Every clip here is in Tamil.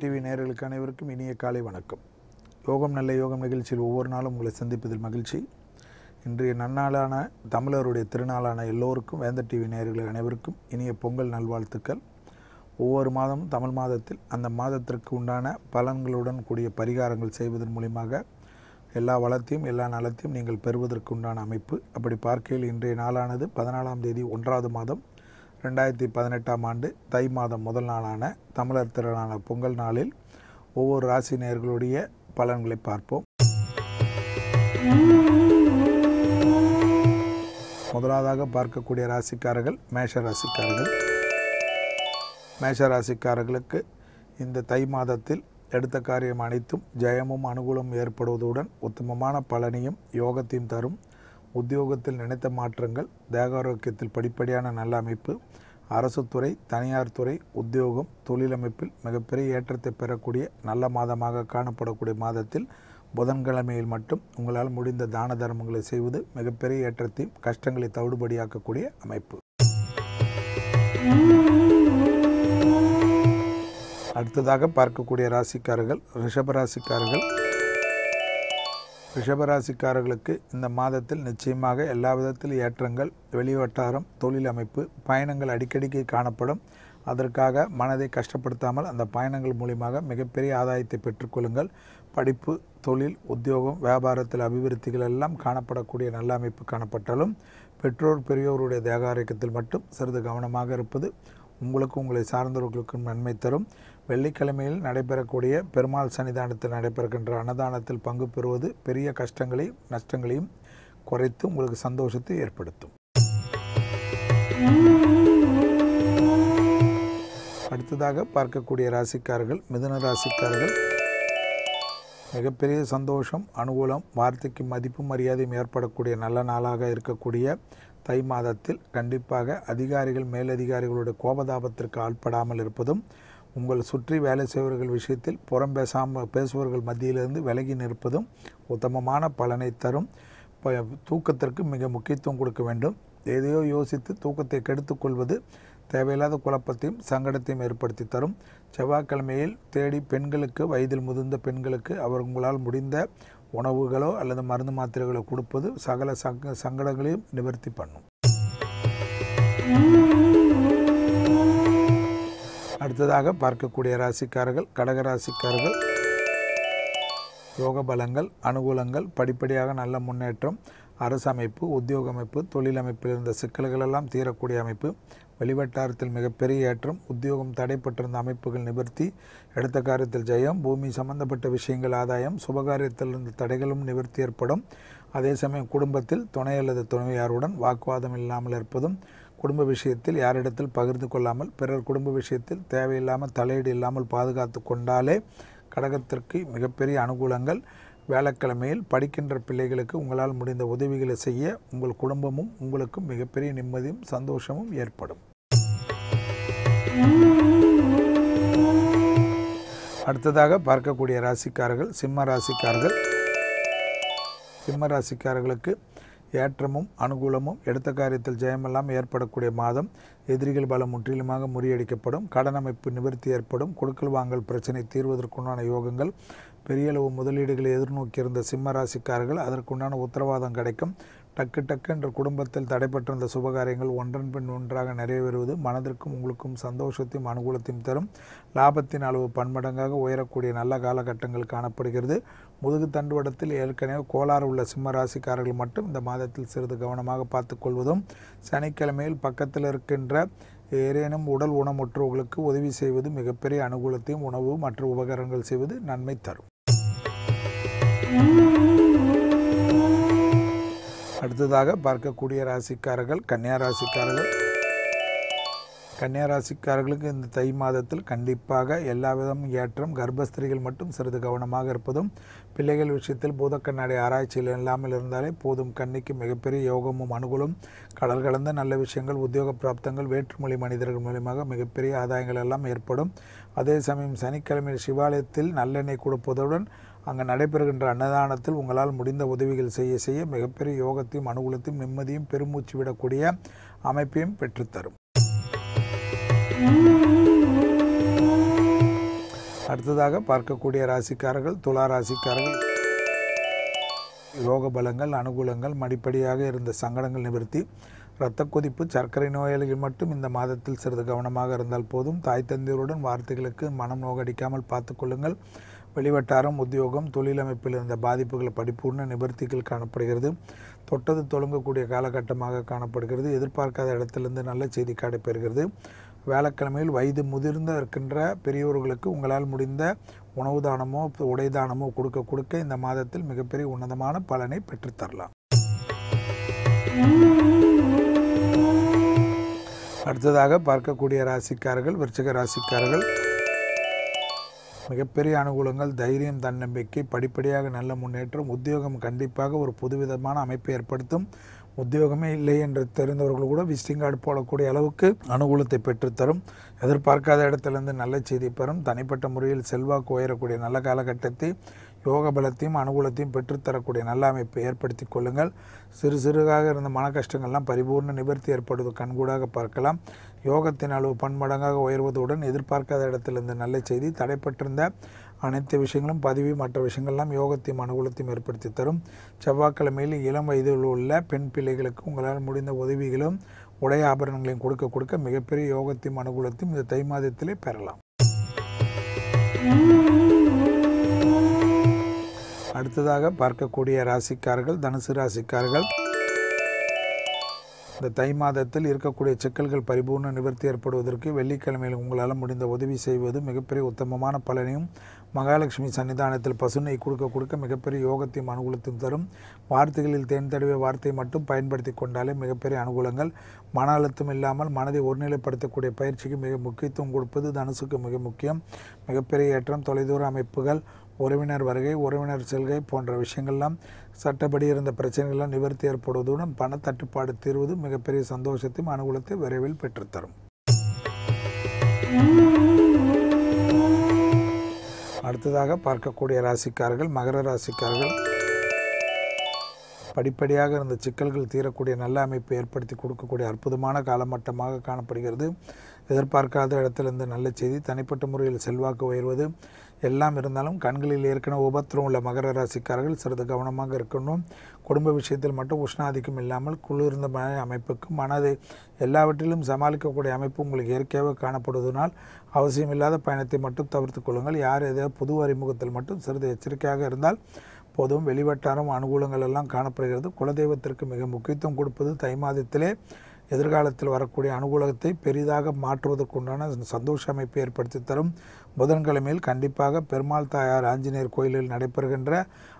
டிவி நேர்களுக்கு அனைவருக்கும் இனிய காலை வணக்கம். யோகம் நல்ல யோகம் நிகழ்ச்சியில் ஒவ்வொரு நாளும் உங்களை சந்திப்பதில் மகிழ்ச்சி. இன்றைய நன்னாளான தமிழருடைய திருநாளான எல்லோருக்கும் வேந்தர் டிவி நேர்கள் அனைவருக்கும் இனிய பொங்கல் நல்வாழ்த்துக்கள். ஒவ்வொரு மாதமும் தமிழ் மாதத்தில் அந்த மாதத்திற்கு உண்டான பலன்களுடன் கூடிய பரிகாரங்கள் செய்வதன் மூலியமாக எல்லா வளத்தையும் எல்லா நலத்தையும் நீங்கள் பெறுவதற்கு உண்டான அமைப்பு. அப்படி பார்க்கையில் இன்றைய நாளானது பதினாலாம் தேதி ஒன்றாவது மாதம். ரெண்டாயிரத்தி பதினெட்டாம் ஆண்டு தை மாதம் முதல் நாளான தமிழர் திருநாளான பொங்கல் நாளில் ஒவ்வொரு ராசி நேர்களுடைய பலன்களை பார்ப்போம். முதலாவதாக பார்க்கக்கூடிய ராசிக்காரர்கள் மேஷ ராசிக்காரர்கள். மேஷ ராசிக்காரர்களுக்கு இந்த தை மாதத்தில் எடுத்த காரியம் அனைத்தும் ஜெயமும் அனுகூலமும் ஏற்படுவதுடன் உத்தமமான பலனையும் யோகத்தையும் தரும். உத்தியோகத்தில் நினைத்த மாற்றங்கள் தேகாரோக்கியத்தில் படிப்படியான நல்ல அமைப்பு அரசு துறை தனியார் துறை உத்தியோகம் தொழிலமைப்பில் மிகப்பெரிய ஏற்றத்தை பெறக்கூடிய நல்ல மாதமாக காணப்படக்கூடிய மாதத்தில் புதன்கிழமையில் மட்டும் உங்களால் முடிந்த தான தர்மங்களை செய்வது மிகப்பெரிய ஏற்றத்தையும் கஷ்டங்களை தவிடுபடியாக்கக்கூடிய அமைப்பு. அடுத்ததாக பார்க்கக்கூடிய ராசிக்காரர்கள் ரிஷப ராசிக்காரர்கள் ரிஷபராசிக்காரர்களுக்கு இந்த மாதத்தில் நிச்சயமாக எல்லா விதத்தில் ஏற்றங்கள் வெளிவட்டாரம் தொழில் அமைப்பு பயணங்கள் அடிக்கடிக்கு காணப்படும். அதற்காக மனதை கஷ்டப்படுத்தாமல் அந்த பயணங்கள் மூலியமாக மிகப்பெரிய ஆதாயத்தை பெற்றுக்கொள்ளுங்கள் படிப்பு தொழில் உத்தியோகம் வியாபாரத்தில் அபிவிருத்திகள் எல்லாம் காணப்படக்கூடிய நல்ல அமைப்பு காணப்பட்டாலும் பெற்றோர் பெரியோருடைய தேக மட்டும் சிறிது கவனமாக இருப்பது உங்களுக்கும் உங்களை சார்ந்தவர்களுக்கும் நன்மை தரும். வெள்ளிக்கிழமையில் நடைபெறக்கூடிய பெருமாள் சன்னிதானத்தில் நடைபெறுகின்ற அன்னதானத்தில் பங்கு பெறுவது பெரிய கஷ்டங்களையும் நஷ்டங்களையும் குறைத்து உங்களுக்கு சந்தோஷத்தை ஏற்படுத்தும். அடுத்ததாக பார்க்கக்கூடிய ராசிக்காரர்கள் மிதுன ராசிக்காரர்கள் மிகப்பெரிய சந்தோஷம் அனுகூலம் வார்த்தைக்கு மதிப்பும் மரியாதையும் ஏற்படக்கூடிய நல்ல நாளாக இருக்கக்கூடிய தை மாதத்தில் கண்டிப்பாக அதிகாரிகள் மேலதிகாரிகளுடைய கோபதாபத்திற்கு ஆட்படாமல் இருப்பதும் உங்கள் சுற்றி வேலை செய்வர்கள் விஷயத்தில் புறம் பேசாமல் பேசுபவர்கள் மத்தியிலிருந்து விலகி நிற்பதும் உத்தமமான பலனை தரும். ப- தூக்கத்திற்கு மிக முக்கியத்துவம் கொடுக்க வேண்டும். எதையோ யோசித்து தூக்கத்தை கெடுத்துக்கொள்வது தேவையில்லாத குழப்பத்தையும் சங்கடத்தையும் ஏற்படுத்தி தரும். செவ்வாய்க்கிழமையில் தேடி பெண்களுக்கு வயதில் முதிர்ந்த பெண்களுக்கு அவர் உங்களால் முடிந்த உணவுகளோ அல்லது மருந்து மாத்திரைகளோ கொடுப்பது சகல சங்க சங்கடங்களையும் நிவர்த்தி பண்ணும். அடுத்ததாக பார்க்கக்கூடிய ராசிக்காரர்கள் கடக ராசிக்காரர்கள். யோக பலங்கள் அனுகூலங்கள் படிப்படியாக நல்ல முன்னேற்றம் அரசமைப்பு உத்தியோக அமைப்பு தொழிலமைப்பில் இருந்த சிக்கல்கள் எல்லாம் தீரக்கூடிய அமைப்பு வெளிவட்டாரத்தில் மிகப்பெரிய ஏற்றம் உத்தியோகம் தடைப்பட்டிருந்த அமைப்புகள் நிவர்த்தி எடுத்த காரியத்தில் ஜெயம் பூமி சம்பந்தப்பட்ட விஷயங்கள் ஆதாயம் சுபகாரியத்தில் இருந்த தடைகளும் நிவர்த்தி ஏற்படும். அதே சமயம் குடும்பத்தில் துணை அல்லது துணைவியாருடன் வாக்குவாதம் இல்லாமல் இருப்பதும் குடும்ப விஷயத்தில் யாரிடத்தில் பகிர்ந்து கொள்ளாமல் பிறர் குடும்ப விஷயத்தில் தேவையில்லாமல் தலையீடு இல்லாமல் பாதுகாத்து கொண்டாலே கடகத்திற்கு மிகப்பெரிய அனுகூலங்கள். வேலைக்கிழமையில் படிக்கின்ற பிள்ளைகளுக்கு உங்களால் முடிந்த உதவிகளை செய்ய உங்கள் குடும்பமும் உங்களுக்கும் மிகப்பெரிய நிம்மதியும் சந்தோஷமும் ஏற்படும். அடுத்ததாக பார்க்கக்கூடிய ராசிக்காரர்கள் சிம்ம ராசிக்காரர்கள். சிம்ம ராசிக்காரர்களுக்கு ஏற்றமும் அனுகூலமும் எடுத்த காரியத்தில் ஜெயமெல்லாம் ஏற்படக்கூடிய மாதம் எதிரிகள் பலம் முற்றிலுமாக முறியடிக்கப்படும் கடன் அமைப்பு நிவர்த்தி ஏற்படும் கொடுக்கல் வாங்கல் பிரச்சனை தீர்வதற்குண்டான யோகங்கள் பெரிய அளவு முதலீடுகளை எதிர்நோக்கியிருந்த சிம்ம ராசிக்காரர்கள் அதற்குண்டான உத்தரவாதம் கிடைக்கும். டக்கு டக்கு என்ற குடும்பத்தில் தடைப்பட்டிருந்த சுபகாரியங்கள் ஒன்றன் பின் ஒன்றாக நிறைவேறுவது மனதிற்கும் உங்களுக்கும் சந்தோஷத்தையும் அனுகூலத்தையும் தரும். லாபத்தின் அளவு பன்மடங்காக உயரக்கூடிய நல்ல காலகட்டங்கள் காணப்படுகிறது. முதுகு தண்டுவடத்தில் ஏற்கனவே கோளாறு உள்ள சிம்ம ராசிக்காரர்கள் மட்டும் இந்த மாதத்தில் சிறிது கவனமாக பார்த்துக்கொள்வதும் சனிக்கிழமையில் பக்கத்தில் இருக்கின்ற ஏதேனும் உடல் உணமுற்றவர்களுக்கு உதவி செய்வது மிகப்பெரிய அனுகூலத்தையும் உணவு மற்றும் உபகரணங்கள் செய்வது நன்மை தரும். அடுத்ததாக பார்க்கக்கூடிய ராசிக்காரர்கள் கன்னியா ராசிக்காரர்கள். கன்னியா ராசிக்காரர்களுக்கு இந்த தை மாதத்தில் கண்டிப்பாக எல்லா விதமும் ஏற்றம் கர்ப்பஸ்திரிகள் மட்டும் சிறிது கவனமாக இருப்பதும் பிள்ளைகள் விஷயத்தில் பூதக்கண்ணாடி ஆராய்ச்சியில் இல்லாமல் இருந்தாலே போதும். கண்ணிக்கு மிகப்பெரிய யோகமும் அனுகூலம் கடல் கலந்த நல்ல விஷயங்கள் உத்தியோக பிராப்தங்கள் வேற்றுமொழி மனிதர்கள் மூலியமாக மிகப்பெரிய ஆதாயங்கள் எல்லாம் ஏற்படும். அதே சமயம் சனிக்கிழமை சிவாலயத்தில் நல்லெண்ணெய் கொடுப்பதுடன் அங்கே நடைபெறுகின்ற அன்னதானத்தில் உங்களால் முடிந்த உதவிகள் செய்ய செய்ய மிகப்பெரிய யோகத்தையும் அனுகூலத்தையும் நிம்மதியும் பெருமூச்சு விடக்கூடிய அமைப்பையும் பெற்றுத்தரும். அடுத்ததாக பார்க்கக்கூடிய ராசிக்காரர்கள் துலா ராசிக்காரர்கள். யோக பலங்கள் அனுகூலங்கள் மடிப்படியாக இருந்த சங்கடங்கள் நிவர்த்தி. இரத்த கொதிப்பு சர்க்கரை நோயாளிகள் மட்டும் இந்த மாதத்தில் சிறிது கவனமாக இருந்தால் போதும். தாய் தந்தையருடன் வார்த்தைகளுக்கு மனம் நோகடிக்காமல் பார்த்துக்கொள்ளுங்கள் வெளிவட்டாரம் உத்தியோகம் தொழிலமைப்பில் இருந்த பாதிப்புகள் படிப்பூர்ண நிவர்த்திகள் காணப்படுகிறது. தொட்டது தொடங்கக்கூடிய காலகட்டமாக காணப்படுகிறது. எதிர்பார்க்காத இடத்திலிருந்து நல்ல செய்தி கிடைப்பெறுகிறது வேலைக்கிழமையில் வயது முதிர்ந்த இருக்கின்ற பெரியோர்களுக்கு உங்களால் முடிந்த உணவு தானமோ உடை தானமோ கொடுக்க கொடுக்க இந்த மாதத்தில் மிகப்பெரிய உன்னதமான பலனை பெற்றுத்தரலாம் அடுத்ததாக பார்க்கக்கூடிய ராசிக்காரர்கள் விருச்சிக ராசிக்காரர்கள் மிகப்பெரிய அனுகூலங்கள் தைரியம் தன்னம்பிக்கை படிப்படியாக நல்ல முன்னேற்றம் உத்தியோகம் கண்டிப்பாக ஒரு புதுவிதமான அமைப்பை ஏற்படுத்தும். உத்தியோகமே இல்லை என்று தெரிந்தவர்கள் கூட விசிட்டிங் கார்டு போடக்கூடிய அளவுக்கு அனுகூலத்தை பெற்றுத்தரும். எதிர்பார்க்காத இடத்திலிருந்து நல்ல செய்தி பெறும். தனிப்பட்ட முறையில் செல்வாக்கு உயரக்கூடிய நல்ல காலகட்டத்தை யோக பலத்தையும் அனுகூலத்தையும் பெற்றுத்தரக்கூடிய நல்ல அமைப்பை ஏற்படுத்தி கொள்ளுங்கள். சிறு சிறுகாக இருந்த மன கஷ்டங்கள்லாம் பரிபூர்ண நிவர்த்தி ஏற்படுவது கண்கூடாக பார்க்கலாம். யோகத்தின் அளவு பன்மடங்காக உயர்வதுடன் எதிர்பார்க்காத இடத்திலிருந்து நல்ல செய்தி தடைப்பட்டிருந்த அனைத்து விஷயங்களும் பதிவு மற்ற விஷயங்கள்லாம் யோகத்தையும் அனுகூலத்தையும் ஏற்படுத்தி தரும். செவ்வாய்க்கிழமையில் இளம் வயதில் உள்ள பெண் பிள்ளைகளுக்கு உங்களால் முடிந்த உதவிகளும் உடை ஆபரணங்களையும் கொடுக்க கொடுக்க மிகப்பெரிய யோகத்தையும் அனுகூலத்தையும் இந்த தை மாதத்திலே பெறலாம். அடுத்ததாக பார்க்கக்கூடிய ராசிக்காரர்கள் தனுசு ராசிக்காரர்கள். இந்த தை மாதத்தில் இருக்கக்கூடிய சிக்கல்கள் பரிபூர்ண நிவர்த்தி ஏற்படுவதற்கு வெள்ளிக்கிழமையில் உங்களால் முடிந்த உதவி செய்வது மிகப்பெரிய உத்தமமான பலனையும் மகாலட்சுமி சன்னிதானத்தில் பசுனை கொடுக்க கொடுக்க மிகப்பெரிய யோகத்தையும் அனுகூலத்தையும் தரும். வார்த்தைகளில் தேன் தடவிய வார்த்தையை மட்டும் பயன்படுத்தி கொண்டாலே மிகப்பெரிய அனுகூலங்கள். மன அழுத்தம் இல்லாமல் மனதை ஒருநிலைப்படுத்தக்கூடிய பயிற்சிக்கு மிக முக்கியத்துவம் கொடுப்பது தனுசுக்கு மிக முக்கியம். மிகப்பெரிய ஏற்றம் தொலைதூர அமைப்புகள் உறவினர் வருகை உறவினர் செல்கை போன்ற விஷயங்கள்லாம் சட்டப்படி இருந்த பிரச்சனைகள்லாம் நிவர்த்தி ஏற்படுவதுடன் பண தட்டுப்பாடு தீர்வது மிகப்பெரிய சந்தோஷத்தையும் அனுகூலத்தை விரைவில் பெற்றுத்தரும். அடுத்ததாக பார்க்கக்கூடிய ராசிக்காரர்கள் மகர ராசிக்காரர்கள். படிப்படியாக இருந்த சிக்கல்கள் தீரக்கூடிய நல்ல அமைப்பு ஏற்படுத்தி கொடுக்கக்கூடிய அற்புதமான காலமட்டமாக காணப்படுகிறது. எதிர்பார்க்காத இடத்திலிருந்து நல்ல செய்தி தனிப்பட்ட முறையில் செல்வாக்கு உயர்வது எல்லாம் இருந்தாலும் கண்களில் ஏற்கனவே உபத்திரம் உள்ள மகர ராசிக்காரர்கள் சிறிது கவனமாக இருக்கணும். குடும்ப விஷயத்தில் மட்டும் உஷ்ணாதிக்கம் இல்லாமல் குளிர்ந்த மன அமைப்புக்கு மனதை எல்லாவற்றிலும் சமாளிக்கக்கூடிய அமைப்பு உங்களுக்கு இயற்கையாக காணப்படுவதனால் அவசியமில்லாத பயணத்தை மட்டும் தவிர்த்து கொள்ளுங்கள். யார் ஏதாவது புது அறிமுகத்தில் மட்டும் சிறிது எச்சரிக்கையாக இருந்தால் போதும். வெளிவட்டாரம் அனுகூலங்கள் எல்லாம் காணப்படுகிறது. குலதெய்வத்திற்கு மிக முக்கியத்துவம் கொடுப்பது தை மாதத்திலே எதிர்காலத்தில் வரக்கூடிய அனுகூலத்தை பெரிதாக மாற்றுவதற்குண்டான சந்தோஷ அமைப்பை ஏற்படுத்தி தரும் புதன்கிழமையில் கண்டிப்பாக பெருமாள் தாயார் ஆஞ்சநேயர் கோயிலில் நடைபெறுகின்ற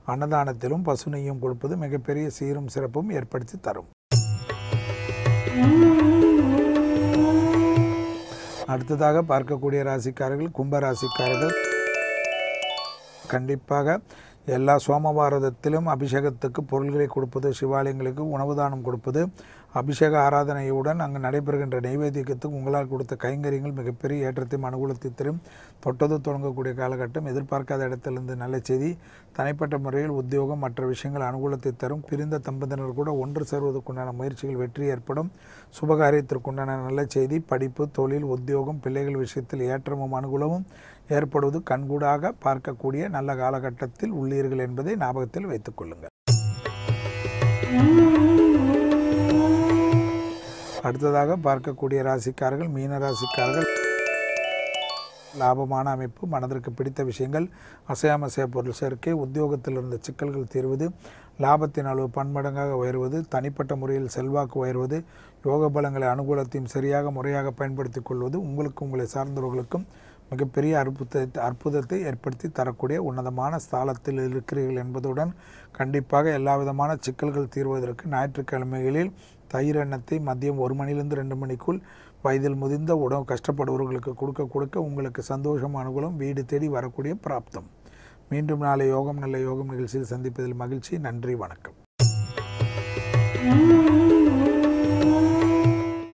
அன்னதானத்திலும் பசுனையும் கொடுப்பது மிகப்பெரிய சீரும் சிறப்பும் ஏற்படுத்தி தரும். அடுத்ததாக பார்க்கக்கூடிய ராசிக்காரர்கள் கும்ப ராசிக்காரர்கள் கண்டிப்பாக எல்லா சோமவாரதத்திலும் அபிஷேகத்துக்கு பொருள்களை கொடுப்பது சிவாலயங்களுக்கு உணவு தானம் கொடுப்பது அபிஷேக ஆராதனையுடன் அங்கு நடைபெறுகின்ற நைவேத்தியத்துக்கு உங்களால் கொடுத்த கைங்கரியங்கள் மிகப்பெரிய ஏற்றத்தையும் அனுகூலத்தை தரும். தொட்டது தொடங்கக்கூடிய காலகட்டம் எதிர்பார்க்காத இடத்திலிருந்து நல்ல செய்தி தனிப்பட்ட முறையில் உத்தியோகம் மற்ற விஷயங்கள் அனுகூலத்தை தரும். பிரிந்த தம்பதியினர் கூட ஒன்று சேர்வதற்குண்டான முயற்சிகள் வெற்றி ஏற்படும். சுபகாரியத்திற்குண்டான நல்ல செய்தி படிப்பு தொழில் உத்தியோகம் பிள்ளைகள் விஷயத்தில் ஏற்றமும் அனுகூலமும் ஏற்படுவது கண்கூடாக பார்க்கக்கூடிய நல்ல காலகட்டத்தில் உள்ளீர்கள் என்பதை ஞாபகத்தில் வைத்துக் கொள்ளுங்கள். அடுத்ததாக பார்க்கக்கூடிய ராசிக்காரர்கள் மீன ராசிக்காரர்கள். லாபமான அமைப்பு மனதிற்கு பிடித்த விஷயங்கள் அசையாமசைய பொருள் சேர்க்கை உத்தியோகத்தில் இருந்த சிக்கல்கள் தீர்வது லாபத்தின் அளவு பன்மடங்காக உயர்வது தனிப்பட்ட முறையில் செல்வாக்கு உயர்வது யோக பலங்களை அனுகூலத்தையும் சரியாக முறையாக பயன்படுத்தி கொள்வது உங்களுக்கு உங்களை சார்ந்தவர்களுக்கும் மிகப்பெரிய அற்புதத்தை அற்புதத்தை ஏற்படுத்தி தரக்கூடிய உன்னதமான ஸ்தாலத்தில் இருக்கிறீர்கள் என்பதுடன் கண்டிப்பாக எல்லா விதமான சிக்கல்கள் தீர்வதற்கு ஞாயிற்றுக்கிழமைகளில் தயிர் எண்ணத்தை மதியம் ஒரு மணிலிருந்து ரெண்டு மணிக்குள் வயதில் முதிர்ந்த உணவு கஷ்டப்படுபவர்களுக்கு கொடுக்க கொடுக்க உங்களுக்கு சந்தோஷம் அனுகூலம் வீடு தேடி வரக்கூடிய பிராப்தம். மீண்டும் நாளை யோகம் நல்ல யோகம் நிகழ்ச்சியில் சந்திப்பதில் மகிழ்ச்சி. நன்றி வணக்கம்.